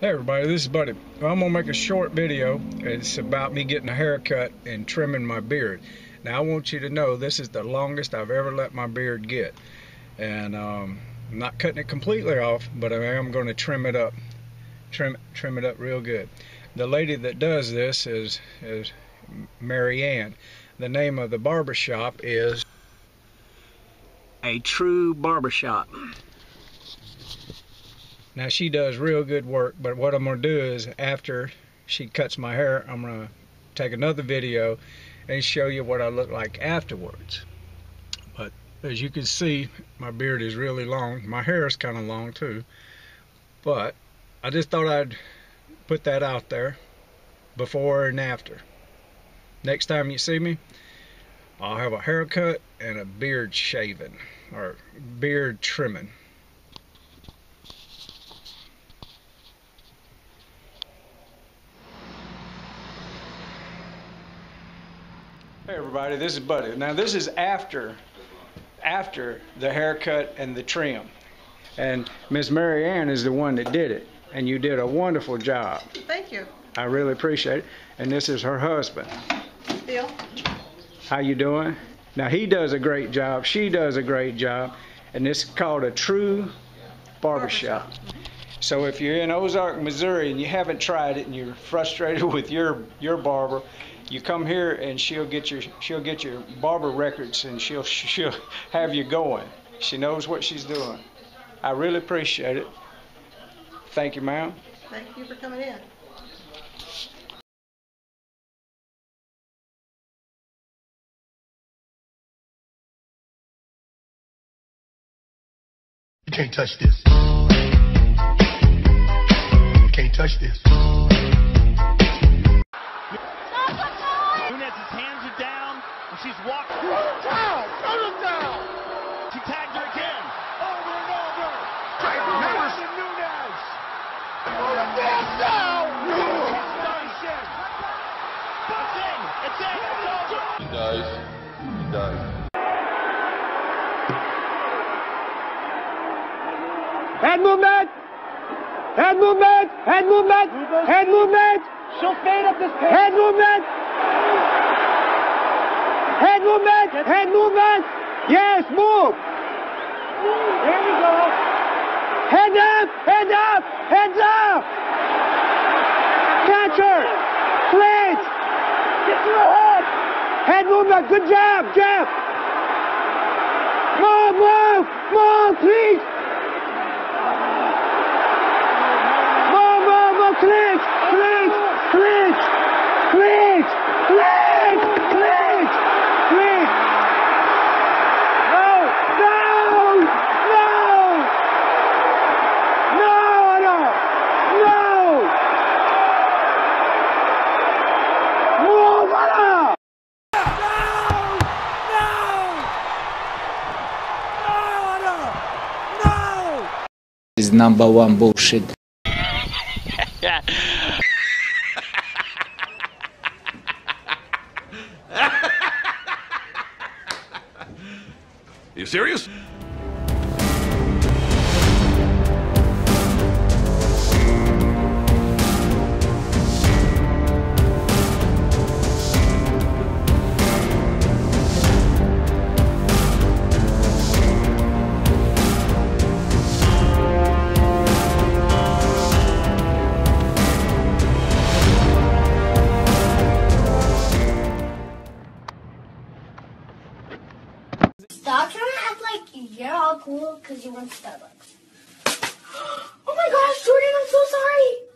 Hey everybody, this is Buddy. I'm gonna make a short video. It's about me getting a haircut and trimming my beard. Now I want you to know this is the longest I've ever let my beard get. And um, I'm not cutting it completely off, but I am gonna trim it up. Trim trim it up real good. The lady that does this is is Mary Ann. The name of the barber shop is A True Barbershop. Now she does real good work, but what I'm gonna do is after she cuts my hair, I'm gonna take another video and show you what I look like afterwards. But as you can see, my beard is really long. My hair is kind of long too. But I just thought I'd put that out there before and after. Next time you see me, I'll have a haircut and a beard shaving or beard trimming. Hey everybody, this is Buddy. Now this is after after the haircut and the trim. And Miss Mary Ann is the one that did it. And you did a wonderful job. Thank you. I really appreciate it. And this is her husband. Bill? How you doing? Now he does a great job. She does a great job. And this is called a true barbershop. So if you're in Ozark, Missouri and you haven't tried it and you're frustrated with your your barber, you come here and she'll get your she'll get your barber records and she'll she'll have you going. She knows what she's doing. I really appreciate it. Thank you, ma'am. Thank you for coming in. You can't touch this. You can't touch this. Down, and she's walking. Down! Throw him down! She tagged her again. Over and over! Madison Nunez! Throw him down! down! Station. It's in. It's in. It's over. He does. He does. Head movement! Head movement! Head movement! Head movement! She'll fade up this pace. Head movement! Head movement! Head movement! Yes, move! Here we go. Head up! Head up! Heads up! Catcher! Flint! Get to her head. Head movement! Good job! Jab! Move! Move! Move, please! Move! Move! Move! Clinch! Clinch! Clinch! Clinch! Clinch! Clinch! Clinch! No! No! No! No! No! No! Move! No! Is number one bullshit. You serious? Stop trying to act like you're all cool because you went to Starbucks. Oh my gosh, Jordan, I'm so sorry.